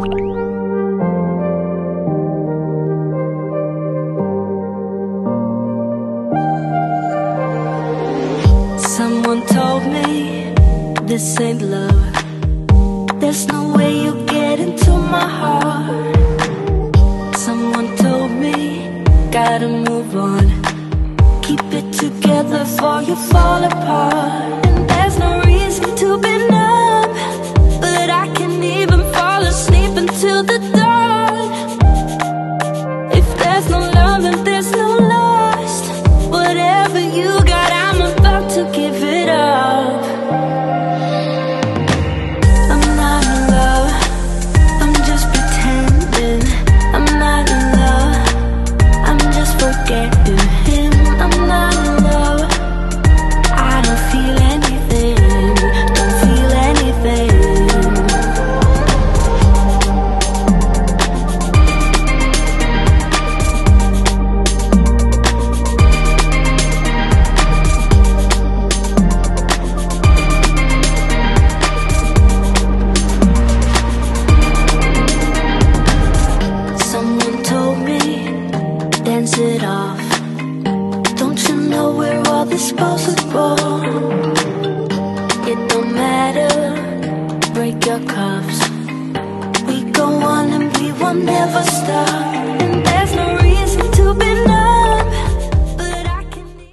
Someone told me this ain't love. There's no way you get into my heart. Someone told me, gotta move on. Keep it together for you fall apart. The. If there's no dance it off. Don't you know where we're all disposable? It don't matter, break your cuffs. We go on and we will never stop.